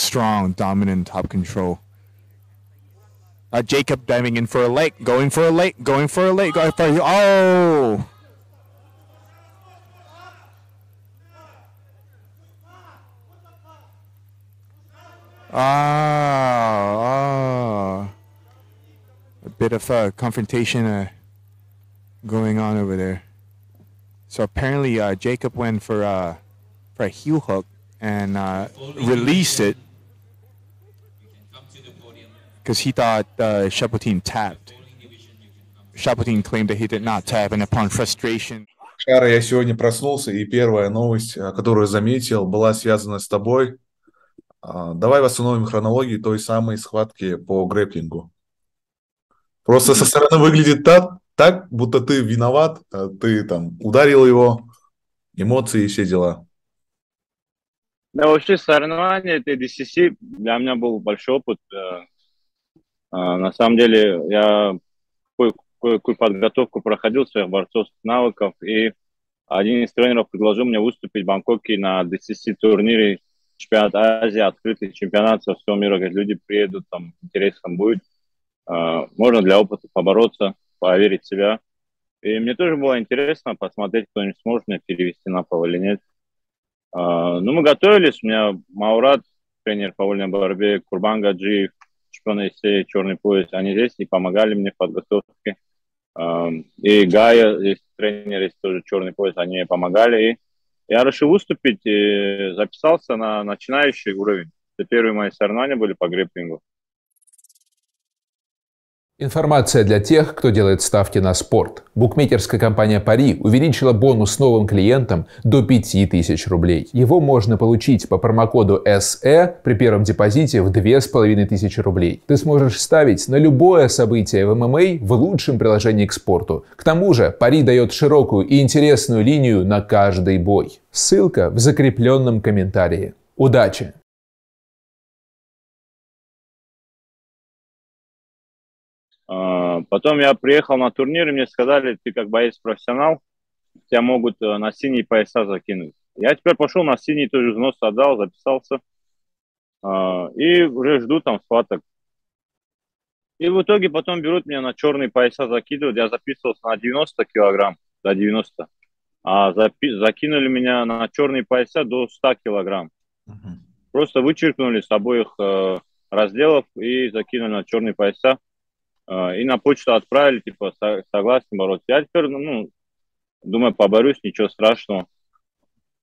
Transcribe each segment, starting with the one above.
strong, dominant top control. Uh, Jacob diving in for a leg, going for a leg, going for a leg, going for a, oh. Ah, ah. A bit of a confrontation uh, going on over there. So apparently, uh, Jacob went for uh, for a heel hook and uh, released it because he thought uh, Shabutin tapped. Shabutin claimed that he did not tap, and upon frustration. Шара, я сегодня проснулся, и первая новость, э, которую заметил, была связана с тобой. А, давай восстановим хронологию той самой схватки по грэплингу. Просто со стороны выглядит так, так, будто ты виноват, а ты там ударил его, эмоции и все дела. Да, вообще соревнования это DCC для меня был большой опыт. А, на самом деле я кое-какую подготовку проходил своих борцовских навыков, и один из тренеров предложил мне выступить в Бангкоке на DCC турнире чемпионат Азии, открытый чемпионат со всего мира, как люди приедут, там интересно будет. А, можно для опыта побороться, проверить себя. И мне тоже было интересно посмотреть, кто-нибудь сможет меня перевести на пол или нет. А, ну, мы готовились. У меня Маурат, тренер по вольной борьбе, Курбан Гаджиев, чемпион России, черный пояс. Они здесь и помогали мне в подготовке. И Гая, здесь тренер, есть тоже черный пояс, они помогали. И я решил выступить и записался на начинающий уровень. Это первые мои соревнования были по грэпплингу. Информация для тех, кто делает ставки на спорт. Букмекерская компания Пари увеличила бонус новым клиентам до 5000 рублей. Его можно получить по промокоду SE при первом депозите в 2500 рублей. Ты сможешь ставить на любое событие в ММА в лучшем приложении к спорту. К тому же Пари дает широкую и интересную линию на каждый бой. Ссылка в закрепленном комментарии. Удачи! Потом я приехал на турнир, и мне сказали, ты как боец-профессионал, тебя могут э, на синие пояса закинуть. Я теперь пошел на синий, тоже взнос отдал, записался. А, и уже жду там схваток. И в итоге потом берут меня на черные пояса, закидывают. Я записывался на 90 килограмм, до 90. А запи- закинули меня на черные пояса до 100 килограмм. Uh-huh. Просто вычеркнули с обоих э, разделов и закинули на черные пояса. А, и на почту отправили, типа, согласен бороться. Я теперь, ну, ну, думаю, поборюсь, ничего страшного.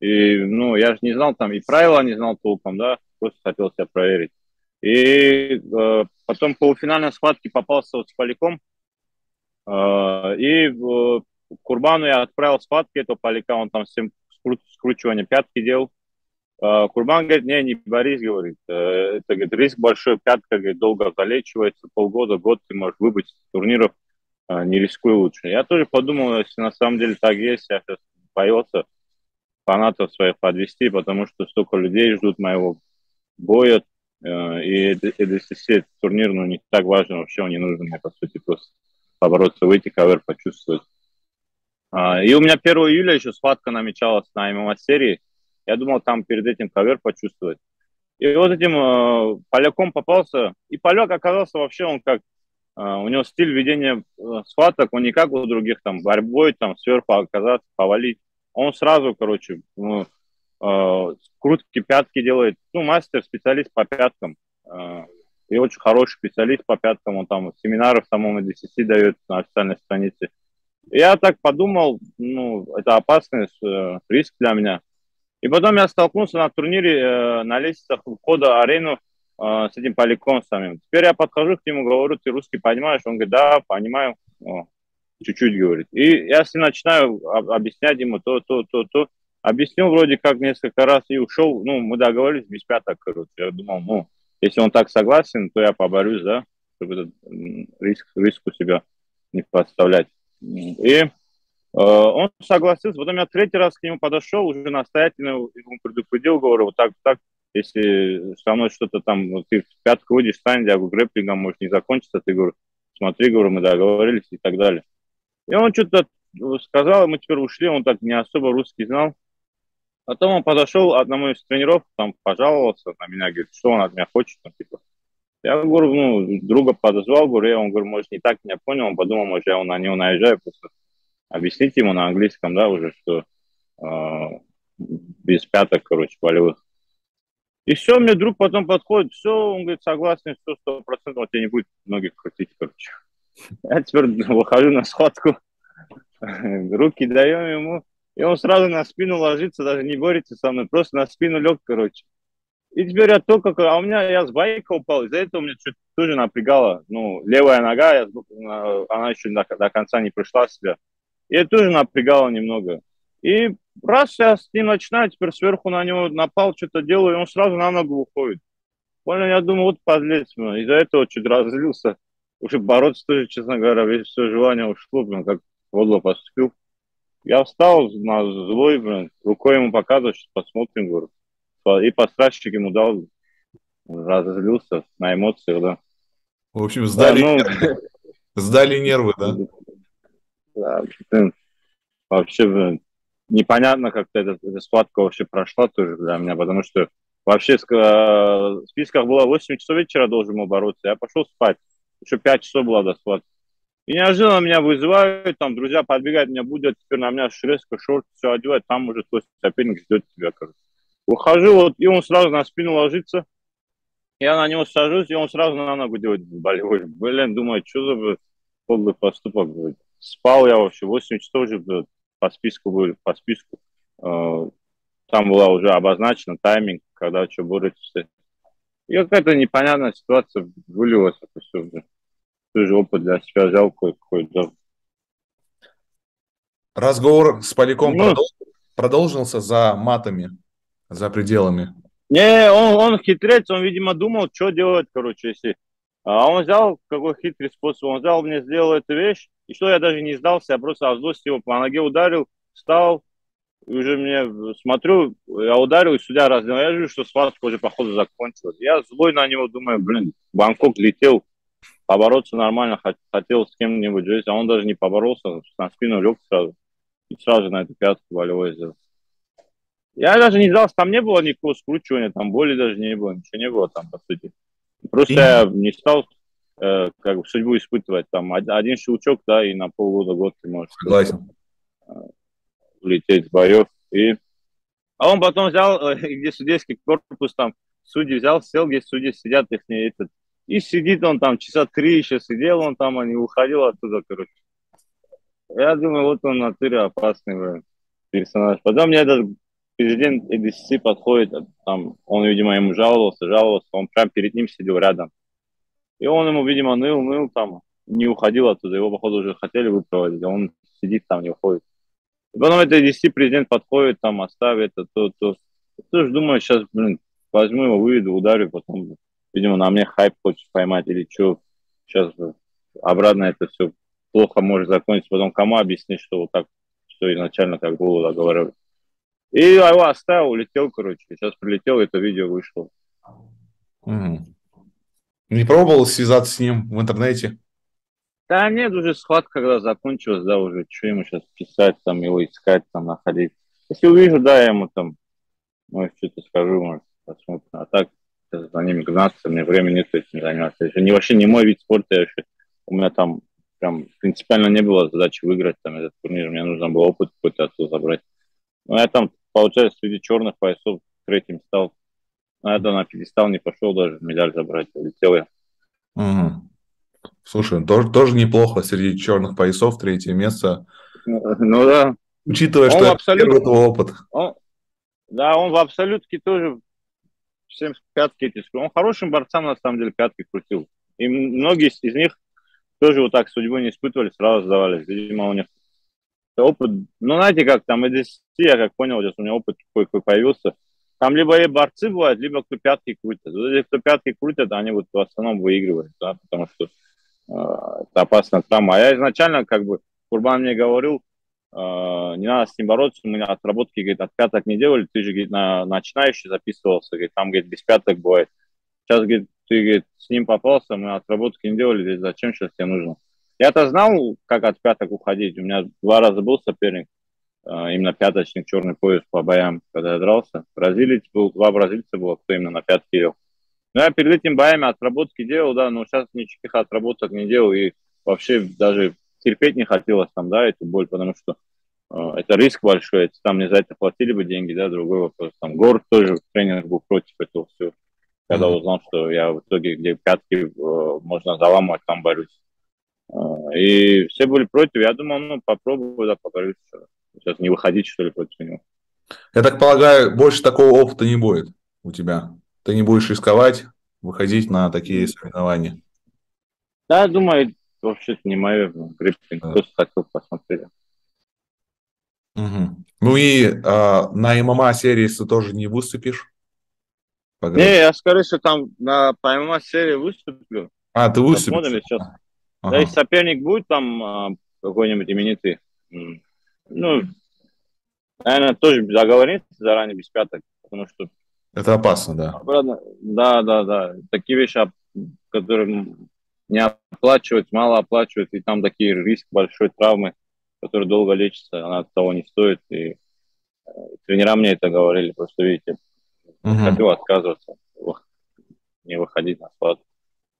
И, ну, я же не знал там, и правила не знал толком, да, просто хотел себя проверить. И э, потом полуфинальной схватке попался вот с Поляком, э, и э, Курбану я отправил схватки этого Поляка, он там всем скручивание пятки делал. А, Курбан говорит, не, не борись, говорит, э, это говорит, риск большой, пятка говорит, долго залечивается, полгода, год ты можешь выбыть с турниров, а, не рискуй лучше. Я тоже подумал, если на самом деле так есть, я сейчас боялся фанатов своих подвести, потому что столько людей ждут моего боя, э, и EDCC турнир, ну, не так важен, вообще он не нужен мне, по сути, просто побороться, выйти, кавер почувствовать. А, и у меня 1 июля еще схватка намечалась на ММА-серии, я думал там перед этим ковер почувствовать. И вот этим э, поляком попался. И поляк оказался вообще, он как, э, у него стиль ведения э, схваток, он не как у других, там, борьбой, там, сверху оказаться, повалить. Он сразу, короче, ну, э, крутки, пятки делает. Ну, мастер, специалист по пяткам. Э, и очень хороший специалист по пяткам. Он там семинары в самом DCC дает на официальной странице. Я так подумал, ну, это опасный э, риск для меня. И потом я столкнулся на турнире э, на лестницах входа арену э, с этим поляком самим. Теперь я подхожу к нему, говорю, ты русский понимаешь? Он говорит, да, понимаю. чуть-чуть говорит. И я с ним начинаю объяснять ему то, то, то, то. Объяснил вроде как несколько раз и ушел. Ну, мы договорились без пяток, короче. Я думал, ну, если он так согласен, то я поборюсь, да, чтобы этот риск, риск у себя не подставлять. И он согласился, потом я третий раз к нему подошел, уже настоятельно ему предупредил, говорю, вот так, так, если со мной что-то там, вот ты в пятку выйдешь, стань, я говорю, грэплингом может не закончиться, ты, говорю, смотри, говорю, мы договорились и так далее. И он что-то сказал, мы теперь ушли, он так не особо русский знал. Потом он подошел одному из тренеров, там пожаловался на меня, говорит, что он от меня хочет, там, типа. Я говорю, ну, друга подозвал, говорю, я, он говорит, может, не так меня понял, он подумал, может, я на него наезжаю, просто объясните ему на английском, да, уже, что э, без пяток, короче, болевых. И все, мне друг потом подходит, все, он говорит, согласен, все, сто процентов, вот тебе не будет многих крутить, короче. Я теперь выхожу на схватку, руки даем ему, и он сразу на спину ложится, даже не борется со мной, просто на спину лег, короче. И теперь я только, а у меня, я с байка упал, из-за этого меня чуть тоже напрягало. Ну, левая нога, я, она еще до, до конца не пришла себя. И это тоже напрягало немного. И раз я с ним начинаю, теперь сверху на него напал, что-то делаю, и он сразу на ногу уходит. Понял, я думаю, вот подлец, блин. Из-за этого чуть разлился. Уже бороться тоже, честно говоря, весь все желание ушло, блин, как подло поступил. Я встал на злой, блин, рукой ему показываю, что посмотрим, говорю. И постращик ему дал, разозлился на эмоциях, да. В общем, сдали, да, ну, сдали нервы, да? Да, блин, вообще, блин, непонятно, как эта, эта схватка вообще прошла тоже для меня, потому что вообще в списках было 8 часов вечера должен был бороться, я пошел спать, еще 5 часов было до схватки. И неожиданно меня вызывают, там друзья подбегают, меня будет, теперь на меня шрезка, шорт, все одевают, там уже твой соперник ждет тебя, короче. Выхожу, вот, и он сразу на спину ложится, я на него сажусь, и он сразу на ногу делает болевой. Блин, думаю, что за подлый поступок. Блин. Спал я вообще 8 часов уже по списку был, по списку. Э, там была уже обозначена тайминг, когда что борется. И какая-то непонятная ситуация вылилась это все. Блин тоже опыт для себя взял какой-то. Разговор с Поляком ну, продолжился за матами, за пределами. Не, он, он хитрец, он, видимо, думал, что делать, короче, если... А он взял, какой хитрый способ, он взял мне, сделал эту вещь, и что я даже не сдался, я просто от злости его по ноге ударил, встал, и уже мне смотрю, я ударил, и судья раздел. Я вижу, что схватка уже, походу, закончилась. Я злой на него думаю, блин, Бангкок летел, побороться нормально, хотел с кем-нибудь жить, а он даже не поборолся, на спину лег сразу. И сразу на эту пятку болевой сделал. Я даже не знал, там не было никакого скручивания, там боли даже не было, ничего не было там, по сути. Просто я не стал э, как бы судьбу испытывать. Там один щелчок, да, и на полгода, год ты можешь Согласен. Э, улететь с боев. И... А он потом взял, э, где судейский корпус, там судьи взял, сел, где судьи сидят, их не этот, и сидит он там, часа три еще сидел он там, а не уходил оттуда, короче. Я думаю, вот он на натуре опасный персонаж. Потом мне этот президент EDC подходит, там, он, видимо, ему жаловался, жаловался, он прям перед ним сидел рядом. И он ему, видимо, ныл, ныл там, не уходил оттуда, его, походу, уже хотели выпроводить, а он сидит там, не уходит. И потом этот EDC президент подходит, там, оставит, а то, то. Я тоже думаю, сейчас, блин, возьму его, выведу, ударю, потом видимо, на мне хайп хочет поймать или что. Сейчас обратно это все плохо может закончиться. Потом кому объяснить, что вот так, что изначально как было договаривали. И его оставил, улетел, короче. Сейчас прилетел, это видео вышло. Угу. Не пробовал связаться с ним в интернете? Да нет, уже схватка когда закончилась, да, уже что ему сейчас писать, там его искать, там находить. Если увижу, да, я ему там, может, что-то скажу, может, посмотрим. А так за ними гнаться, мне времени нет этим заниматься. Это не, вообще не мой вид спорта, я вообще, у меня там прям принципиально не было задачи выиграть там этот турнир, мне нужно было опыт какой-то оттуда забрать. Но я там, получается, среди черных поясов третьим стал. Я на пьедестал не пошел даже медаль забрать, улетел я. Угу. Слушай, тоже, тоже неплохо среди черных поясов третье место. Ну, ну да. Учитывая, он что абсолют... первый опыт. Он, да, он в абсолютке тоже всем пятки эти. Он хорошим борцам, на самом деле, пятки крутил. И многие из них тоже вот так судьбу не испытывали, сразу сдавались. Видимо, у них опыт, ну, знаете, как там, и я как понял, сейчас у меня опыт какой появился. Там либо и борцы бывают, либо кто пятки крутят. Вот эти, кто пятки крутят, они вот в основном выигрывают, да, потому что э, это опасная травма. А я изначально, как бы, Курбан мне говорил, Э, не надо с ним бороться, мы отработки, говорит, от пяток не делали, ты же, говорит, на начинающий записывался, говорит, там, говорит, без пяток бывает. Сейчас, говорит, ты, говорит, с ним попался, мы отработки не делали, говорит, зачем сейчас тебе нужно? Я-то знал, как от пяток уходить, у меня два раза был соперник, именно пяточник, черный пояс по боям, когда я дрался. Бразилец был, два бразильца было, кто именно на пятки вел. Ну, я перед этим боями отработки делал, да, но сейчас никаких отработок не делал, и вообще даже терпеть не хотелось там, да, эту боль, потому что э, это риск большой, если там мне за это платили бы деньги, да, другой вопрос. Там город тоже, тренер был против этого всего. Когда узнал, что я в итоге, где пятки э, можно заламывать, там борюсь. Э, и все были против, я думал, ну, попробую, да, поборюсь. Сейчас не выходить, что ли, против него. Я так полагаю, больше такого опыта не будет у тебя? Ты не будешь рисковать, выходить на такие соревнования? Да, я думаю, вообще-то не мое гриппинг, да. просто хотел посмотреть. Угу. Ну и а, на ММА серии ты тоже не выступишь? Пограть. Не, я скорее всего там на, по ММА серии выступлю. А, ты выступишь? сейчас. Ага. Да, если соперник будет там а, какой-нибудь именитый, ну, наверное, тоже договориться заранее без пяток, потому что... Это опасно, да. Да, да, да. Такие вещи, которые не оплачивать, мало оплачивать, и там такие риск большой травмы, которые долго лечатся, она от того не стоит. И э, тренера мне это говорили, просто видите, угу. хочу отказываться, не выходить на склад.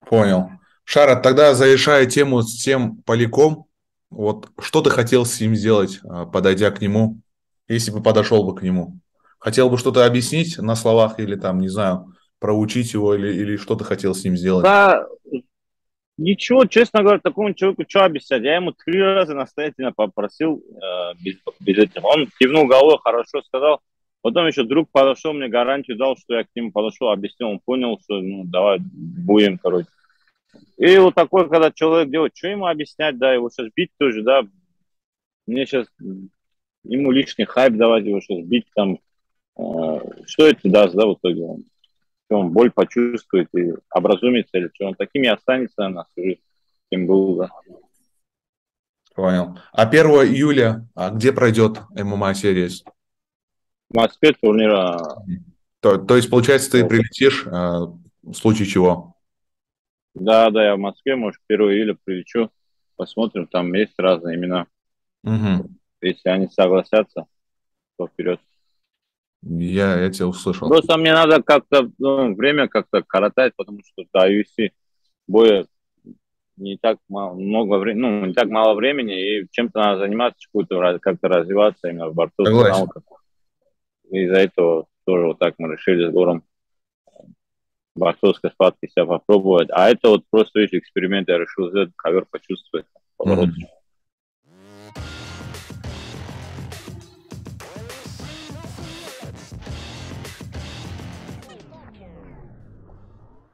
Понял. Шара, тогда завершая тему с тем поляком, вот что ты хотел с ним сделать, а, подойдя к нему, если бы подошел бы к нему? Хотел бы что-то объяснить на словах или там, не знаю, проучить его или, или что ты хотел с ним сделать? Да, Ничего, честно говоря, такому человеку что объяснять? Я ему три раза настоятельно попросил э, без, без этого. Он кивнул головой, хорошо сказал. Потом еще друг подошел, мне гарантию дал, что я к нему подошел, объяснил, он понял, что ну давай будем, короче. И вот такой, когда человек делает, что ему объяснять, да, его сейчас бить тоже, да, мне сейчас ему лишний хайп давать, его сейчас бить там, э, что это даст, да, в итоге он что он боль почувствует и образумится, или что он таким и останется на всю жизнь, кем был, да. Понял. А 1 июля а где пройдет ММА сервис? Москве турнира. То, то есть, получается, ты прилетишь а, в случае чего? Да, да, я в Москве, может, 1 июля прилечу, посмотрим, там есть разные имена. Угу. Если они согласятся, то вперед. Я, я тебя услышал. Просто мне надо как-то ну, время как-то коротать, потому что до UFC боя не так мало, много времени, ну, не так мало времени, и чем-то надо заниматься, какую-то как-то развиваться именно в борцовской науке. Из-за этого тоже вот так мы решили с Гором борцовской схватки себя попробовать. А это вот просто, видишь, эксперимент я решил сделать, ковер почувствовать, поворот. Mm-hmm.